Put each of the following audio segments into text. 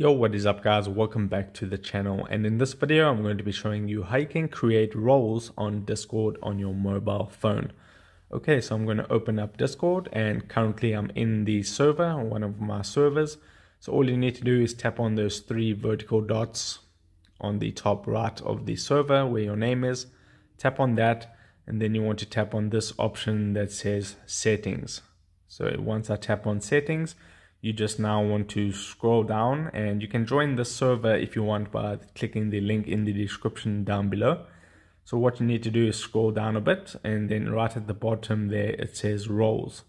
Yo, what is up guys? Welcome back to the channel and in this video I'm going to be showing you how you can create roles on Discord on your mobile phone. Okay, so I'm going to open up Discord and currently I'm in the server, one of my servers. So all you need to do is tap on those three vertical dots on the top right of the server where your name is. Tap on that and then you want to tap on this option that says settings. So once I tap on settings, you just now want to scroll down and you can join the server if you want by clicking the link in the description down below. So what you need to do is scroll down a bit and then right at the bottom there it says roles.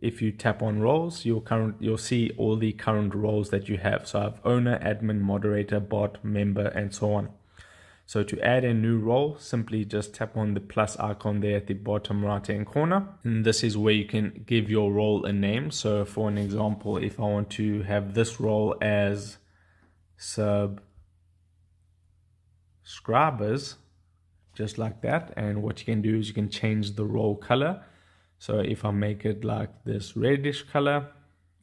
If you tap on roles, you'll current you'll see all the current roles that you have. So I have owner, admin, moderator, bot, member, and so on. So to add a new role, simply just tap on the plus icon there at the bottom right hand corner. And this is where you can give your role a name. So for an example, if I want to have this role as subscribers, just like that. And what you can do is you can change the role color. So if I make it like this reddish color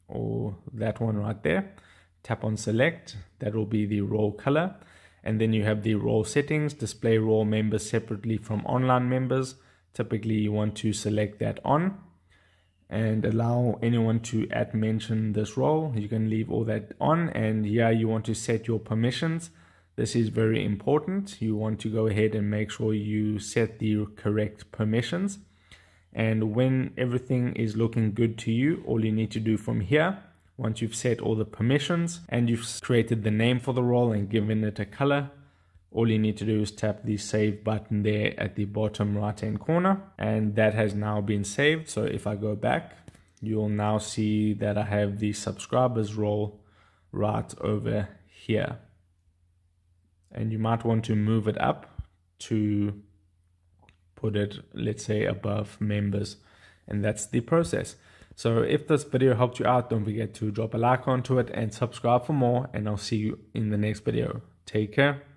or that one right there, tap on select, that will be the role color and then you have the role settings. Display role members separately from online members. Typically you want to select that on and allow anyone to add mention this role. You can leave all that on. And here you want to set your permissions. This is very important. You want to go ahead and make sure you set the correct permissions. And when everything is looking good to you all you need to do from here once you've set all the permissions and you've created the name for the role and given it a color, all you need to do is tap the save button there at the bottom right hand corner and that has now been saved. So if I go back, you'll now see that I have the subscribers role right over here. And you might want to move it up to put it, let's say, above members. And that's the process. So if this video helped you out, don't forget to drop a like onto it and subscribe for more. And I'll see you in the next video. Take care.